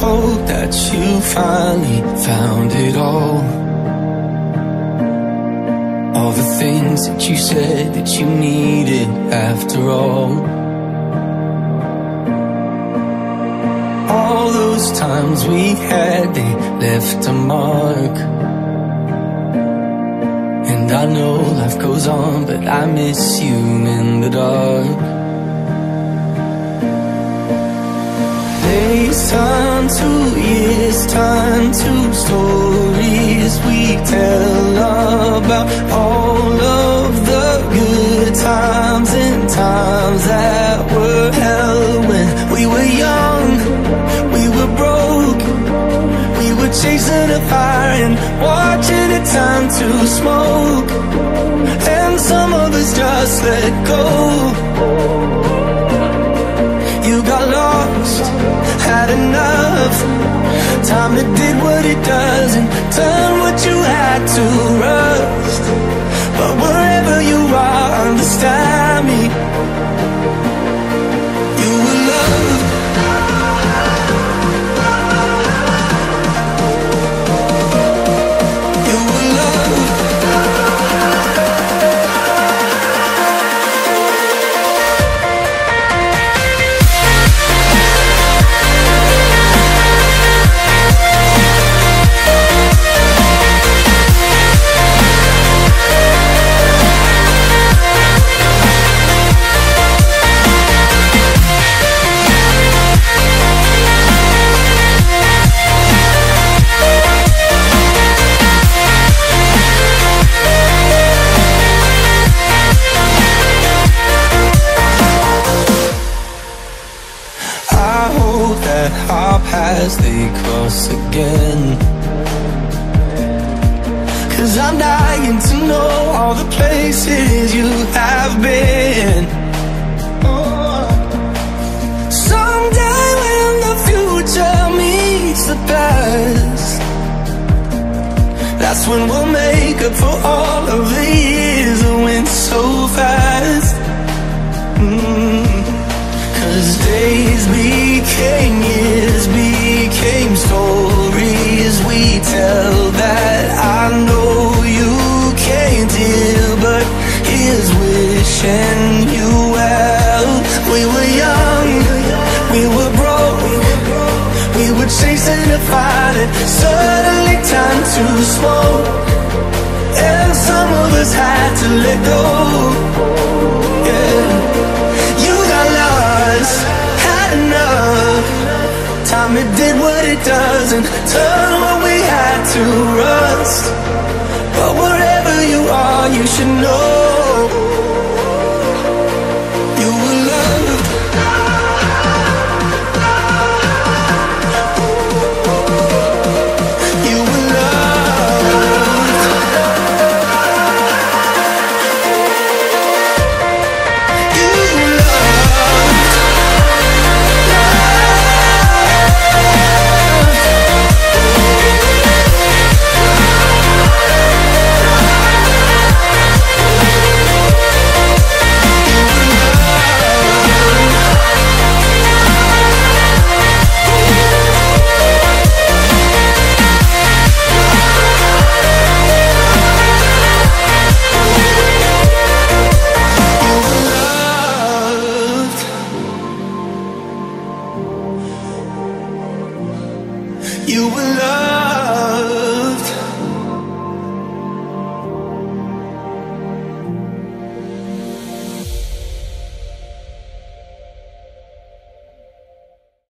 hope that you finally found it all. All the things that you said that you needed after all. All those times we had, they left a mark. And I know life goes on, but I miss you in the dark. Days turn to years, turn to stories we tell about all of the good times and times that were hell when we were young, we were broke, we were chasing a fire and watching it turn to smoke, and some of us just let go. Enough. Time that did what it does and turned what you had to rust. But wherever you are, that our paths they cross again. Cause I'm dying to know all the places you have been. Someday when the future meets the past, that's when we'll make up for all of the years that went so fast. Fire that suddenly turned to smoke, and some of us had to let go. Yeah. You got lost, had enough. Time it did what it does and turned what we had to rust. But wherever you are, you should know You were loved.